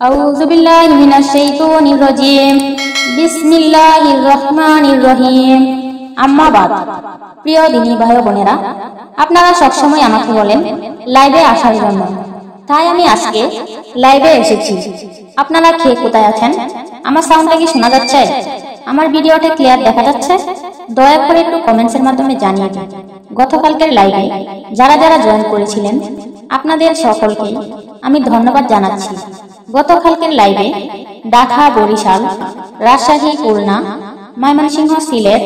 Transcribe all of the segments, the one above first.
أعوذ بالله من الشيطان الرجيم بسم الله الرحمن الرحيم আম্মা বাদ প্রিয় দিনী ভাই ও বোনেরা আপনারা সবসময় আমাকে বলেন লাইভে আসার জন্য তাই আমি আজকে লাইভে এসেছি আপনারা খেয়ে কোথায় আছেন আমার সাউন্ডটা কি শোনা যাচ্ছে আমার ভিডিওটা ক্লিয়ার দেখা যাচ্ছে দয়া করে একটু কমেন্টসের মাধ্যমে জানিয়ে দিন গতকালকের লাইভে যারা যারা জয়েন করেছিলেন আপনাদের সকলকে আমি ধন্যবাদ জানাচ্ছি গতকালকের লাইভে ঢাকা, বরিশাল, রাজশাহী, খুলনা, ময়মনসিংহ, সিলেট,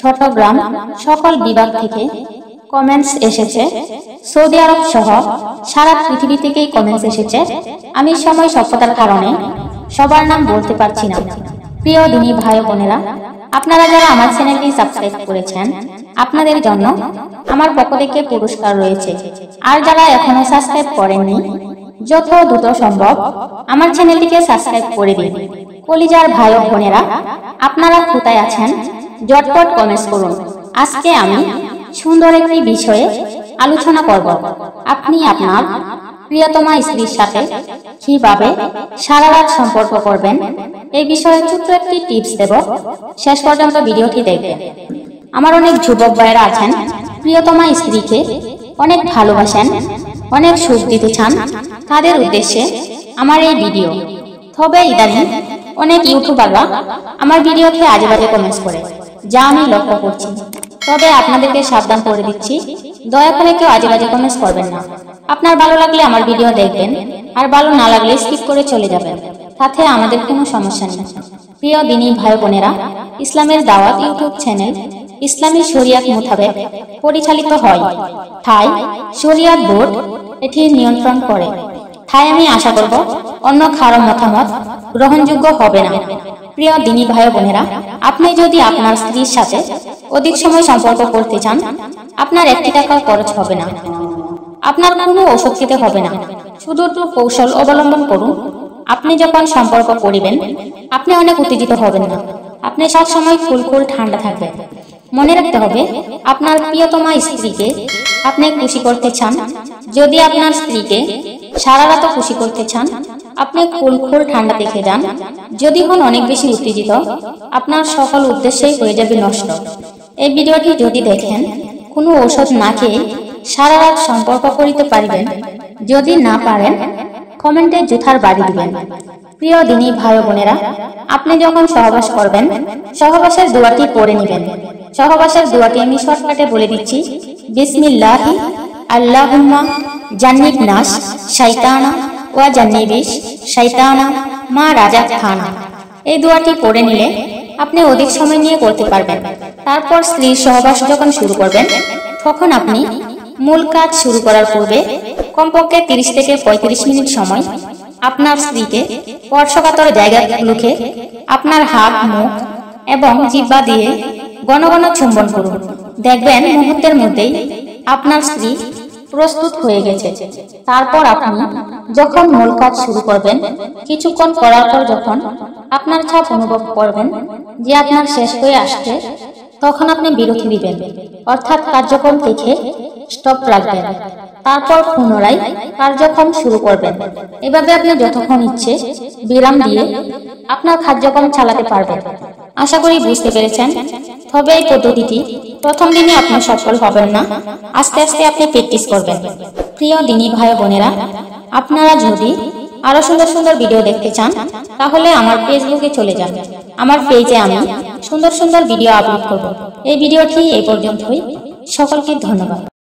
চট্টগ্রাম সকল বিভাগ থেকে কমেন্টস এসেছে। সৌদি আরব সহ সারা পৃথিবী থেকেই কমেন্টস এসেছে। আমি সময় সফলতার কারণে সবার নাম বলতে পারছি না। প্রিয় দিনী ভাই বোনেরা, আপনারা যারা আমার চ্যানেলটি সাবস্ক্রাইব করেছেন, আপনাদের জন্য আমার পক্ষ থেকে পুরস্কার রয়েছে। আর যারা এখনও সাবস্ক্রাইব করেননি যত দ্রুত সম্ভব আমার চ্যানেলটিকে সাবস্ক্রাইব করে দিন। কলিজার ভাই ও বোনেরা, আপনারা কোথায় আছেন? জটপট কমেন্টস করুন। আজকে আমি সুন্দর একটি বিষয়ে আলোচনা করব। আপনি আপনার প্রিয়তমা স্ত্রীর সাথে কীভাবে সারা রাত সম্পর্ক করবেন? এই বিষয়ে ছোট্ট একটি টিপস দেব। শেষ পর্যন্ত ভিডিওটি দেখবেন। আমার অনেক যুবক ভাইয়েরা আছেন। প্রিয়তমা স্ত্রীকে অনেক ভালোবাসেন, অনেক সুখ দিতে চান। তাদের উদ্দেশ্যে আমার এই ভিডিও। তবে ইদানিং অনেক ইউটিউবাররা আমার ভিডিওতে আজে বাজে কমেন্টস করে, যা আমি লক্ষ্য করছি। তবে আপনাদেরকে সাবধান করে দিচ্ছি, দয়া করে কেউ আজে বাজে কমেন্টস করবেন না। আপনার ভালো লাগলে আমার ভিডিও দেখবেন, আর ভালো না লাগলে স্কিপ করে চলে যাবেন। তাতে আমাদের কোনো সমস্যা নেই। প্রিয় দিনী ভাই বোনেরা, ইসলামের দাওয়াত ইউটিউব চ্যানেল ইসলামী শরিয়াত মোতাবেক পরিচালিত হয়। তাই শরিয়াত বোর্ড এটি নিয়ন্ত্রণ করে। তাই আমি আশা করব অন্য কারও মতামত গ্রহণযোগ্য হবে না। প্রিয় দিনী ভাই বোনেরা, আপনি যদি আপনার স্ত্রীর সাথে অধিক সময় সম্পর্ক করতে চান, আপনার একটি টাকা খরচ হবে না। আপনার কোনো খেতে হবে না। শুধু কৌশল অবলম্বন করুন। আপনি যখন সম্পর্ক করিবেন, আপনি অনেক উত্তেজিত হবেন না। আপনি সব সময় ফুল ফুল ঠান্ডা থাকবেন। মনে রাখতে হবে, আপনার প্রিয়তমা স্ত্রীকে আপনি খুশি করতে চান। যদি আপনার স্ত্রীকে সারা রাত খুশি করতে চান, আপনি কুল ঠান্ডা দেখে যান। যদি হন অনেক বেশি উত্তেজিত, আপনার সকল উদ্দেশ্যই হয়ে যাবে নষ্ট। এই ভিডিওটি যদি দেখেন, কোনো ঔষধ না খেয়ে সারা রাত সম্পর্ক করিতে পারিবেন। যদি না পারেন, কমেন্টে জুথার বাড়ি দিবেন। প্রিয় দিনী ভাই বোনেরা, আপনি যখন সহবাস করবেন, সহবাসের দোয়াটি পড়ে নেবেন। সহবাসের দোয়াটি আমি শর্টকাটে বলে দিচ্ছি, বিসমিল্লাহি আল্লাহুম্মা জান্নিব নাস শাইতানা ওয়া জান্নিবিস শাইতানা মা রাজা খানা এই দোয়াটি পড়ে নিলে আপনি অধিক সময় নিয়ে করতে পারবেন। তারপর স্ত্রীর সহবাস যখন শুরু করবেন, তখন আপনি মূল কাজ শুরু করার পূর্বে কমপক্ষে তিরিশ থেকে পঁয়ত্রিশ মিনিট সময় আপনার স্ত্রীকে স্পর্শকাতর জায়গাগুলোকে আপনার হাত, মুখ এবং জিব্বা দিয়ে ঘন চুম্বন করুন। দেখবেন মুহূর্তের মধ্যেই আপনার স্ত্রী প্রস্তুত হয়ে গেছে। তারপর আপনি যখন মূল কাজ শুরু করবেন, কিছুক্ষণ করার পর যখন আপনার ছাপ অনুভব করবেন যে আপনার শেষ হয়ে আসছে, তখন আপনি বিরতি দিবেন অর্থাৎ কার্যক্রম থেকে স্টপ রাখবেন। তারপর পুনরায় কার্যক্রম শুরু করবেন। এভাবে আপনি যতক্ষণ ইচ্ছে বিরাম দিয়ে আপনার কার্যক্রম চালাতে পারবেন। আশা করি বুঝতে পেরেছেন। তবে এই পদ্ধতিটি প্রথম দিনে আপনি সফল হবেন না। আস্তে আস্তে আপনি প্র্যাকটিস করবেন। প্রিয় দিনী ভাই বোনেরা, আপনারা যদি আরও সুন্দর সুন্দর ভিডিও দেখতে চান, তাহলে আমার ফেসবুকে চলে যান। আমার পেজে আমি সুন্দর সুন্দর ভিডিও আপলোড করব। এই ভিডিওটি এই পর্যন্তই। সকলকে ধন্যবাদ।